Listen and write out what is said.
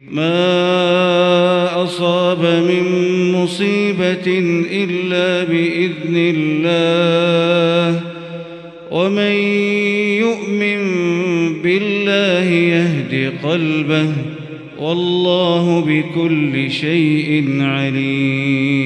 ما أصاب من مصيبة إلا بإذن الله ومن يؤمن بالله يهد قلبه والله بكل شيء عليم